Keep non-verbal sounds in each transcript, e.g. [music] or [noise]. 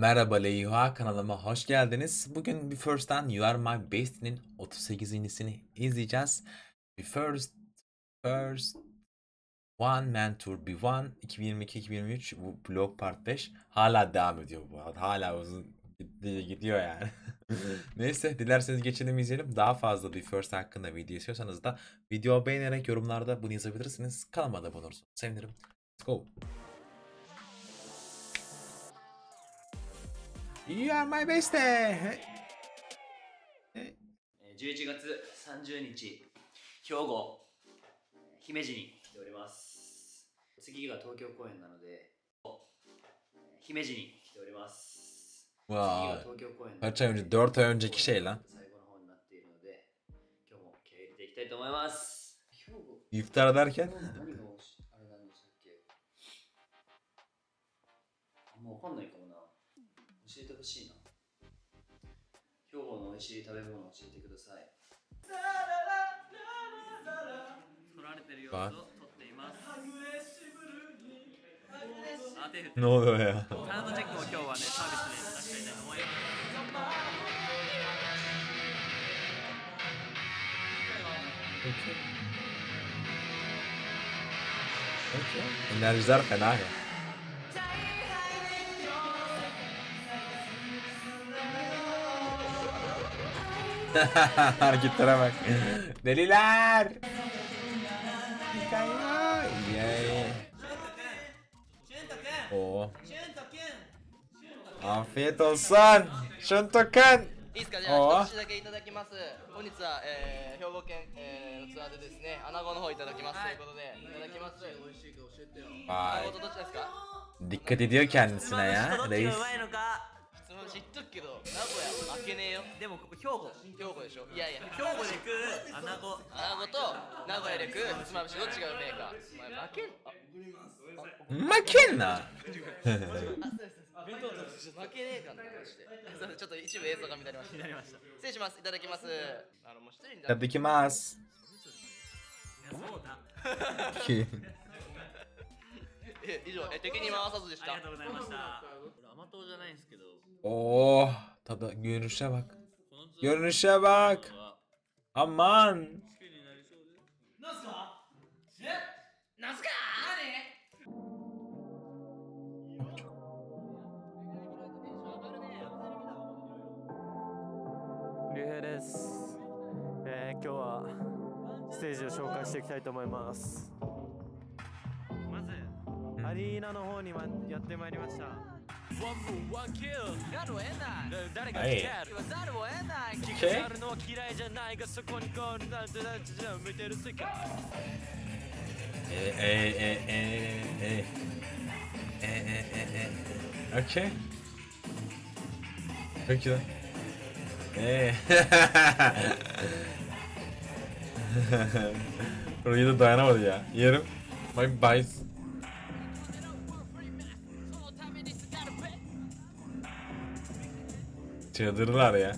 Merhaba Leyha kanalıma hoş geldiniz. Bugün bir First'ten You Are My Best'inin 38.sini izleyeceğiz. Bir First, First, One Man Tour bir One 2022-2023 bu blog part 5 hala devam ediyor bu arada. Hala uzun gidiyor, yani. [laughs] Neyse dilerseniz geçelim izleyelim. Daha fazla bir First hakkında video istiyorsanız da video beğenerek yorumlarda bunu yazabilirsiniz. Kanalıma da abone olursanız sevinirim. Let's go. You are my best! えー11月30日兵庫姫路に来ております次が東京公演なので姫路に来ております次が Wow. 東京公演 Kaç ay önce? 4 ay önceki şey lan. 最後の方になっているので今日も気合い入れていきたいと思います兵庫 İftar derken? 何があれなんでしたっけ？あんまわかんないか味しい食べ物を教えてください取られてる様子を撮っていますあ手振って ne oluyor ya? サウンドチェックも今日はねサービスで出したいと思います Okey. Okey. Enerjiler fena ya. Hareketlere bak. Deliler. Yay. Oo. Afiyet olsun. Şuntoken. いいですかじゃおあ一口だけいただきます本日は、えー、兵庫県、えー、のツアーでですね穴子の方いただきます、ということでいただきます美味しいか教えてよ Vay. 穴子とどっちですか Dikkat ediyor kendisine ya. Reis. の知っとくけど名古屋負けねえよ。でもここ兵庫。兵庫でしょ。いやいや。兵庫で食う穴子穴子と名古屋で食うひつまぶしどっちがうめえか。お前負けんあ Makina. 弁当と負けねえかちょっと一部映像が乱れました。りました失礼します。いただきます。あのもう失礼にな Tadıkimas. [laughs] そうだ [laughs] え以上え敵に回さずでしたありがとうございましたこれ甘党じゃないんですけど Oh, tadı görünüşe bak. Görünüşe bak. Aman. なんすかなんすか竜兵です、えー今日はステージを紹介していきたいと思いますアリーナの方にやってまいりました。Zaman ya.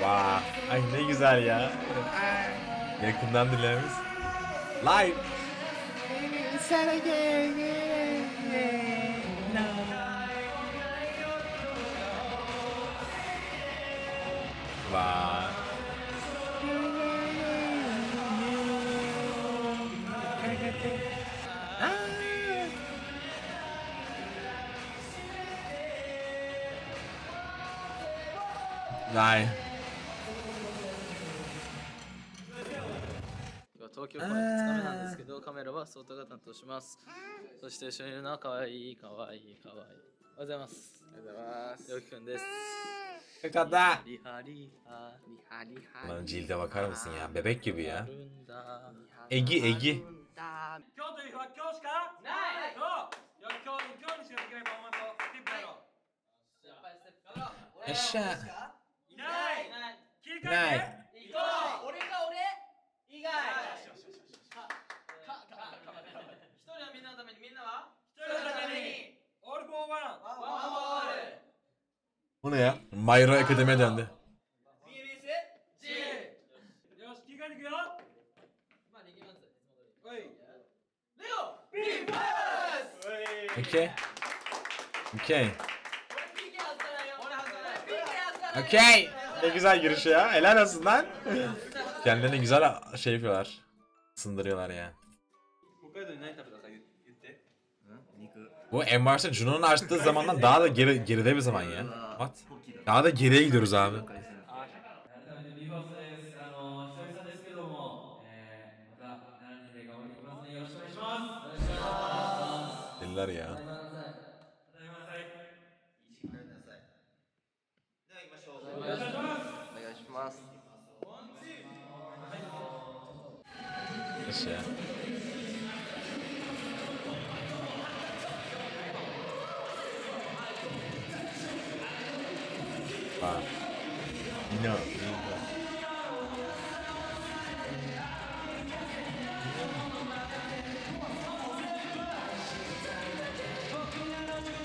What? Daha da geriye gidiyoruz Yakından dinlememiz. Live. Sana Vay. 東京公演2日目なんですけど、カメラは相当が担当します。そして一緒にいるのは可愛い可愛い可愛い。おはようございます。おはようございます。よきくんです。よかった。リハリハリ。ハリハ。Lan cilde bakar ない。Ne ya? Mayra Akademi'ye dendi. Okay. Okay. Okay. Ne güzel giriş ya. Helal olsun lan. Kendilerine güzel şey yapıyorlar. Sındırıyorlar ya. Bu en Junon'un açtığı zamandan daha da geri, geride bir zaman ya. What? Daha da geriye gidiyoruz abi. Deliler ya. Nasıl ya?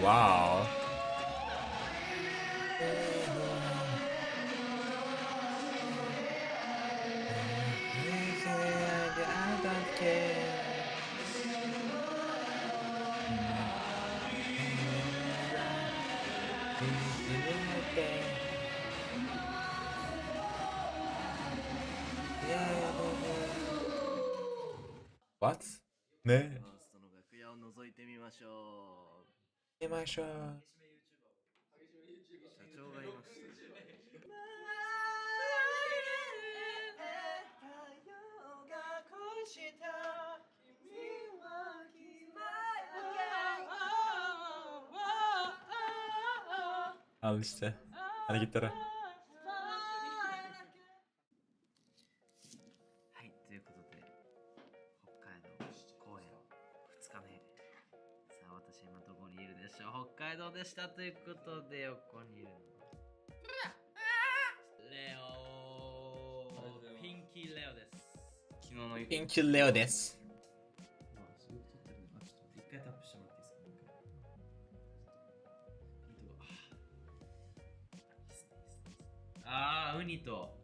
Wow. What? ねその楽屋を覗いてみましょう。えましょう。社長がいました。あして。hareketlere. はい、 さあ、私今どこにいるでしょう北海道でしたということで、横にいる。レオピンキーレオです。昨日のピンキーレオです。まあ、すごく撮ってるね。あ、ちょっと一回タップしてもらっていいですか？ああー、ウニと、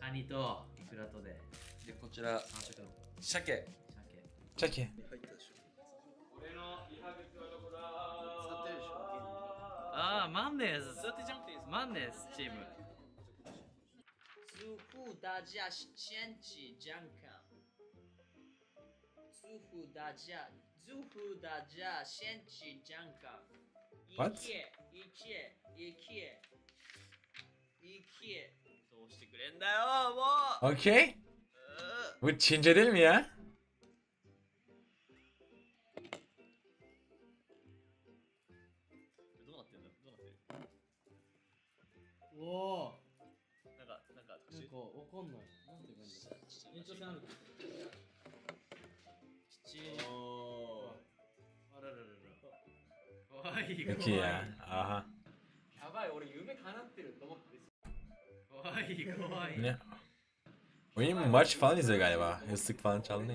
カニと、イクラとで、でこちら三色の鮭。鮭。チャケ。俺のリハビリはどこだあー、マンです。マンです、チーム。祝福大家掀起健康。祝福大家，祝福大家掀起健康。一 What? 切一切一切一切どうしてくれんだよもう。 Okey. Bu Çince değil mi ya? んだどうなってる？おおなんか、なんか、なんか、わかんない。なんて言えばいいんだろう。延長線ある七おあらららら。かわいい。Peki ya. Aha. やばい、俺夢叶ってると思って。かわいい、かわいい。Ne? Oyun maç falan izliyor galiba. Islık falan çaldı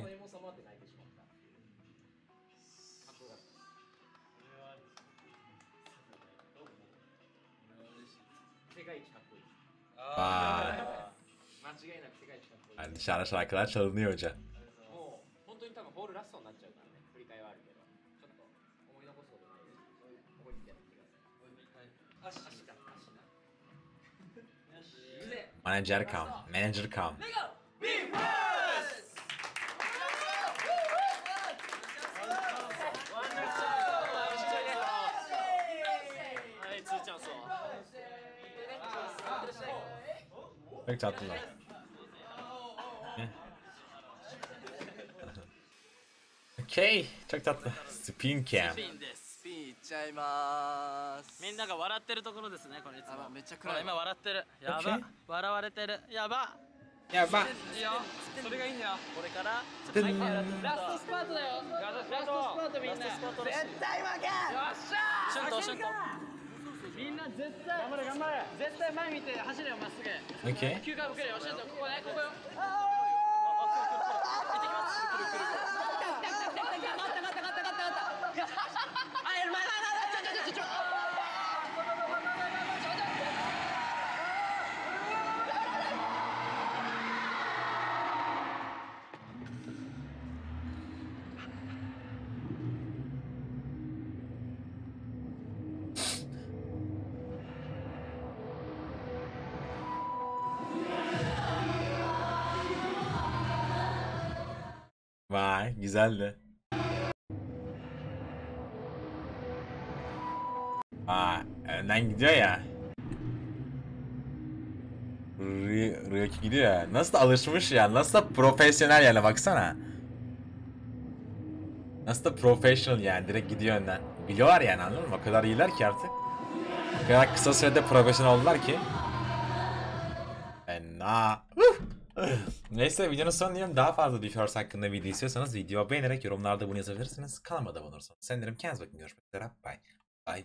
şarkı şarkılar çalınıyor hoca. Manager kam. Manager kam. Pek tatlılar. Okey. Çok tatlı. Spin cam. ピンです。スピンいっちゃいまーす。みんなが笑ってるところですね、これいつも。あめっちゃ暗い今笑ってる。や OK ば。笑われてる。やば。Ya bak. いいよ。それがいいんだよ。これから。ラストスパートだよ。ラストスパートラストスパートみんな。絶対負け。よっしゃー。シュント、シュント。みんな絶対。頑張れ、頑張れ。絶対前見て走れよ、まっすぐ。Okey. 休暇受けるよ、シュント、ここね、ここよ。行ってきます。くるくるくる。Hayır, hayır, hayır, hayır, hayır. Vay güzeldi. Aa, önden gidiyor ya. Ry- Ryoki gidiyor ya. Nasıl alışmış ya. Nasıl profesyonel yani baksana. Nasıl da professional yani. Direkt gidiyor önden. Biliyorlar yani anladın mı? O kadar iyiler ki artık. O kadar kısa sürede profesyonel oldular ki. Fena. Neyse videonun sonuna diyelim. Daha fazla Differs hakkında video istiyorsanız video beğenerek yorumlarda bunu yazabilirsiniz. Kanalıma abone olursanız. Sanırım kendinize bakın. Görüşmek üzere. Bye. Bye.